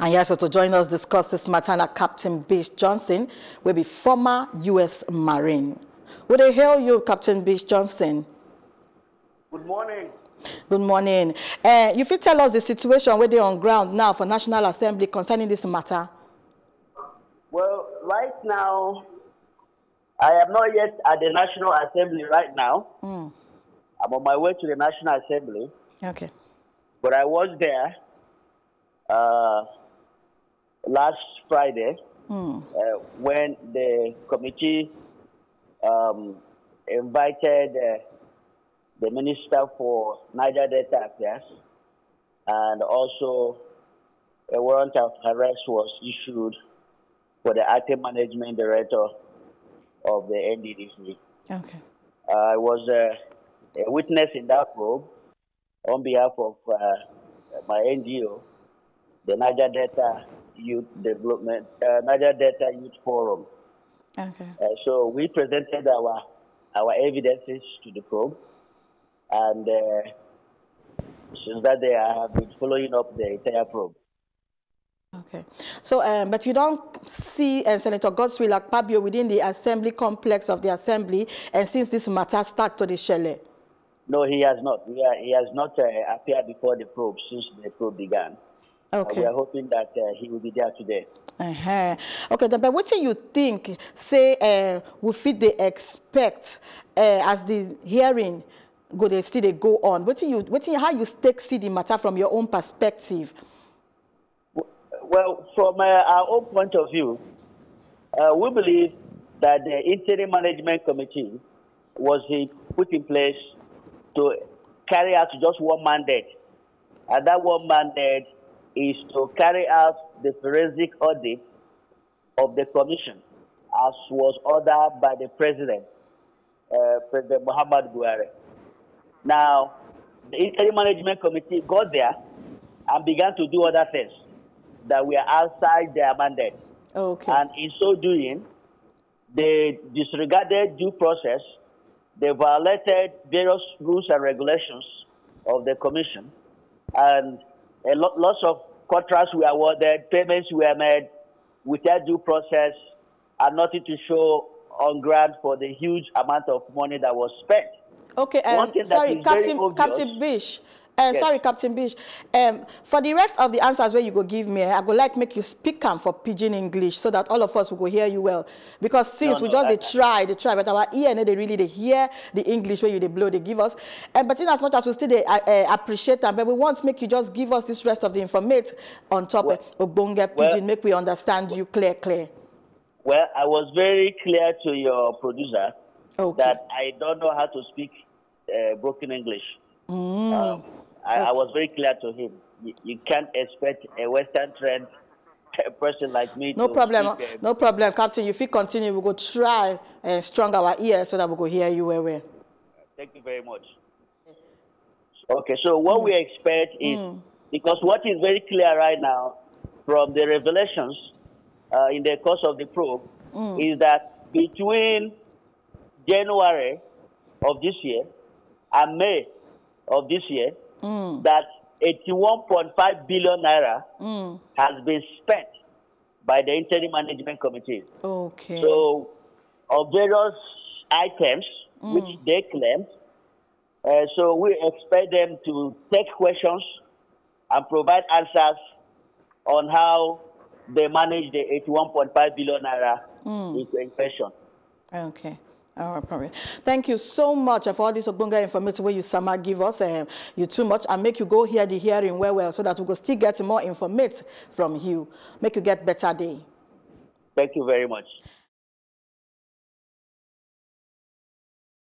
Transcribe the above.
And yes, so to join us discuss this matter na Captain Bish Johnson, will be former U.S. Marine. Would I hail you, Captain Bish Johnson? Good morning. Good morning. Uh, you fit tell us the situation where they're on ground now for National Assembly concerning this matter? Well, right now, I am not yet at the National Assembly right now. Mm. I'm on my way to the National Assembly. Okay. But I was there uh, last Friday Mm. uh, when the committee um, invited uh, the Minister for Niger Delta Affairs and also a warrant of arrest was issued for the acting management director of the NDDC. Okay. I was uh, a witness in that probe on behalf of uh, my NGO, the Niger Delta Youth Development, uh, Niger Delta Youth Forum. Okay. Uh, so we presented our our evidences to the probe, and uh, since that day I have been following up the entire probe. Okay. So, um, but you don't see uh, Senator Godswill Akpabio within the assembly complex of the assembly, and since this matter started to the Shelley? No, he has not. He has not uh, appeared before the probe since the probe began. Uh, Okay. we are hoping that uh, he will be there today. Uh-huh. Okay, then, but what do you think, say, uh, we fit they expect uh, as the hearing go they still they go on? What do you, what do you, how you take see the matter from your own perspective? Well, from uh, our own point of view, uh, we believe that the interim management committee was uh, put in place to carry out just one mandate, and that one mandate is to carry out the forensic audit of the commission, as was ordered by the president, uh, President Muhammad Buhari. Now, the interim management committee got there and began to do other things that were outside their mandate. Okay. And in so doing, they disregarded due process, they violated various rules and regulations of the commission, and a lot, lots of contracts were awarded, payments were made without due process, and nothing to show on ground for the huge amount of money that was spent. Okay, um, sorry, Captain, obvious- Captain Bish. Uh, Yes. Sorry, Captain Bish. Um, for the rest of the answers where you go give me, I would like make you speak am for pidgin English so that all of us will go hear you well. Because since No, we just they try, they try, but our ear no, they really they hear the English where you they blow they give us. And but in as much as we still they uh, uh, appreciate them, but we want to make you just give us this rest of the information on top Well- of Ogbonge well- pidgin, make we understand you clear, clear. Well, I was very clear to your producer Okay. that I don't know how to speak uh, broken English. Mm. Um, I, I was very clear to him. You, you can't expect a Western trend a person like me No problem, speak, uh, no problem, Captain. If you continue, we go try and strong our ears so that we go hear you well, well. Thank you very much. Okay, so what we expect is because what is very clear right now from the revelations uh, in the course of the probe is that between January of this year and May of this year, Mm. that 81.5 billion naira mm. has been spent by the interim management committee. Okay. So, of various items mm. which they claim, uh, so we expect them to take questions and provide answers on how they manage the 81.5 billion naira in question. Okay. All right. Thank you so much for all this Ogbonga information where you summer give us. Um, you too much and make you go hear the hearing well, well, so that we go still get more information from you. Make you get better day. Thank you very much.